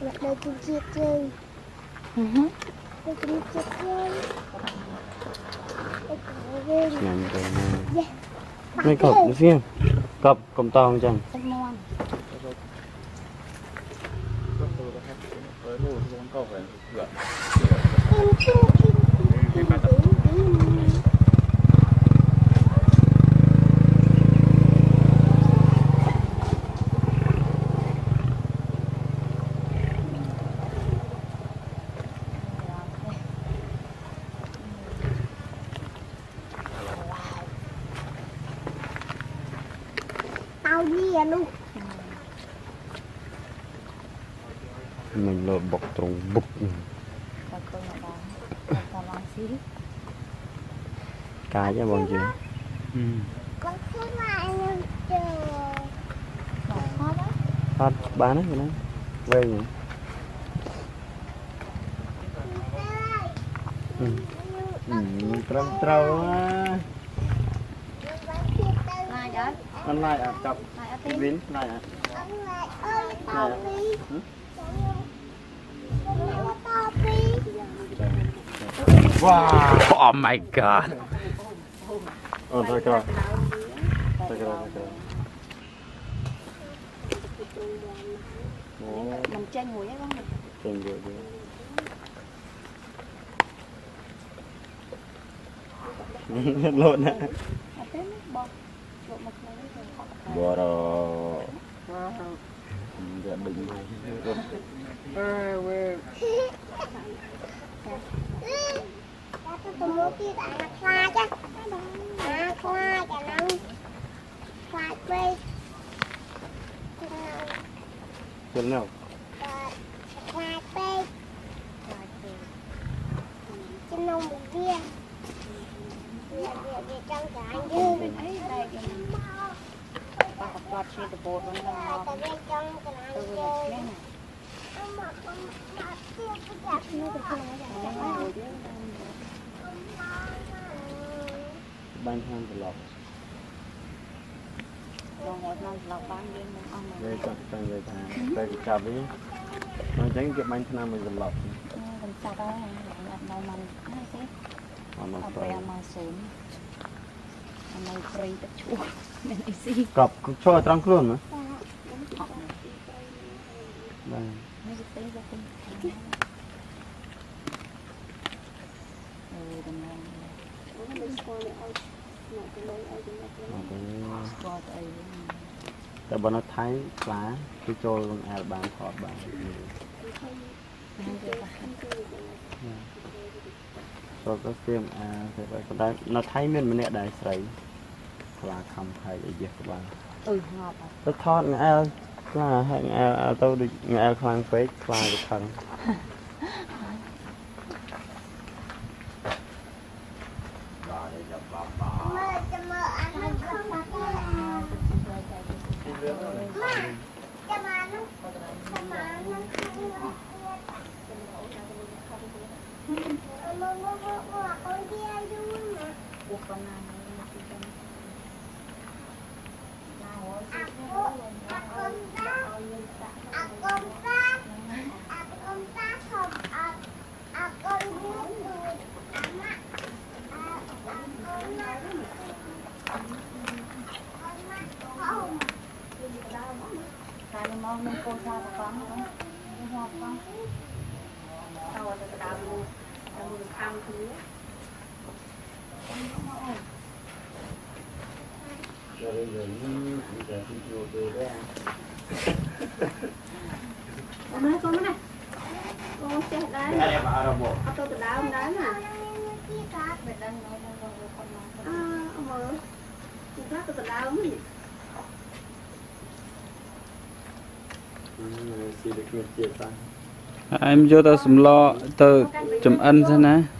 Ừ là đây cũng chết rồi. Ừ. Đây cũng chết rồi. Nằm đây nè. Mày cọp riêng. Cọp cầm tông chẳng. Cầm non. Hãy subscribe cho kênh Ghiền Mì Gõ Để không bỏ lỡ những video hấp dẫn តៅនេះអានោះមិនលោតបុកត្រង់បុកតែកូនមកដល់តែឡងស៊ីកាយហ៎បងជឿគាត់ធ្វើមកអានោះជើមកខត់អត់បានទេណាវែងត្រឹមត្រូវណា chết Năm nay à, chọc Vĩnh, này à Này Wow. Oh my god. Oh, take it off. Take it off. Take it off. mình chơi nguội á con chơi nguội đi lộn á bỏ rồi bệnh tôi mua kia tại khoa chứ à khoa chả năng khoa quê chừng nào ត់ជាដបូតហ្នឹងមកតែវាចង់ចាញ់ទៅយើវិញនេះណាអមមកមកទៀតប្រចាំនោះទៅខ្លួនយ៉ាងអូណាយយើងបាញ់ខាងត្រឡប់បងមកដល់ស្លាប់បានយើងមិនអស់មកវាចង់ចង់និយាយថាតែគេចាប់វិញអញ្ចឹងគេបាញ់ឆ្នាំមួយត្រឡប់ខ្ញុំចាប់ហើយអត់មកមកណាទេអត់មកអត់ទៅប្រែមកស៊ូនអត់នៅព្រៃទឹកឈួរ មានអីស៊ីកប់ឈរត្រង់ខ្លួនមើលអត់បាទនេះទៅទៅទៅអូដំណងអត់ទេស្គាល់ទៅអីវិញតែបើនៅថៃខ្លាគឺចូលក្នុងអែលបានថតបានហ្នឹងគេថាចូលទៅស្ទៀមអាតែបើប៉ុន្តែនៅថៃមានម្នាក់ដែរស្រី ខ្លាខំថៃឲ្យយះក្បាលអឺងាប់អត់ទៅថតងអែលខ្លាហើយងអែលទៅដូចងអែលខ្លាំងពេកខ្លាទៅខឹងមើលจะមើលអានោះខ្លួនមកទៀតម៉ាចាំអានោះចាំអានោះមើលមើលមើលមើលអត់យាយយូរណាពុកប៉ុណ្ con mua con hoa của con không? Mua hoa của con. Sau rồi từ đào mua, đào mua tham thứ. Con không có ổn. Rồi bây giờ như bây giờ đi chùa về đấy à? Con ơi con này. Con chết đấy. Đây em bảo đâu bộ. Tôi từ đào không đấy mà. À, ông ơi. Chúng ta từ đào không gì? នដឹងនៅក្នុងរបស់គាត់មកអឺមើលគឺថាទៅដើមនេះ em vô tao